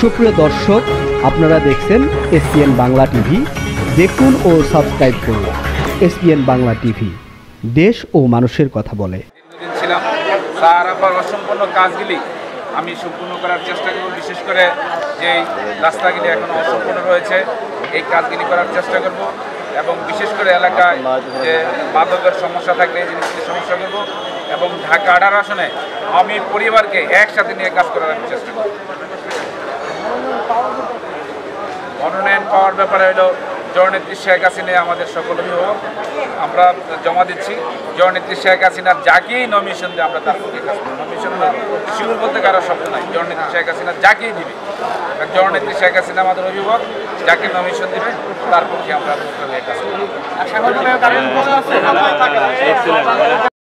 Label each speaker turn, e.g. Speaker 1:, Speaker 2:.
Speaker 1: সুপ্রিয় দর্শক, আপনারা দেখছেন এসপিএন বাংলা টিভি। দেখুন ও সাবস্ক্রাইব করুন এসপিএন বাংলা টিভি। দেশ ও মানুষের কথা বলে।
Speaker 2: স্যার আবার অসম্পূর্ণ কাজগুলি আমি সম্পূর্ণ করার চেষ্টা করব। বিশেষ করে যেই রাস্তাগুলি এখন অসম্পূর্ণ রয়েছে, এই কাজগুলি করার চেষ্টা করব। এবং বিশেষ করে এলাকায় যে মাদকের সমস্যা থাকলে এই জিনিসগুলি সমস্যা করব এবং ঢাকা আঠারো আসনে আমি পরিবারকে একসাথে নিয়ে কাজ করার আমি চেষ্টা করব। মনোনয়ন পাওয়ার ব্যাপারে হলো জননেত্রী শেখ হাসিনা আমাদের সকল অভিভাবক। আমরা জমা দিচ্ছি। জননেত্রী শেখ হাসিনার যাকেই নমিশন দেয় আমরা তার পক্ষে কাজ করব। নমিনেশন শিউর বলতে কারও স্বপ্ন নাই জননেত্রী শেখ হাসিনা যাকেই দিবে আর জননেত্রী শেখ হাসিনা আমাদের অভিভাবক যাকে নমিশন দিবে তার পক্ষে আমরা কাজ করব